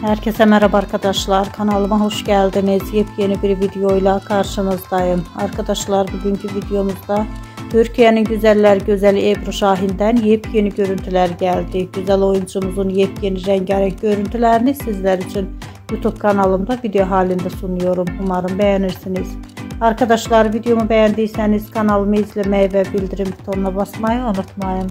Herkese merhaba arkadaşlar. Kanalıma hoş geldiniz. Yepyeni bir videoyla karşınızdayım. Arkadaşlar bugünkü videomuzda Türkiye'nin güzeller güzeli Ebru Şahin'den yepyeni görüntüler geldi. Güzel oyuncumuzun yepyeni rengarenk görüntülerini sizler için YouTube kanalımda video halinde sunuyorum. Umarım beğenirsiniz. Arkadaşlar videomu beğendiyseniz kanalımı izlemeyi ve bildirim butonuna basmayı unutmayın.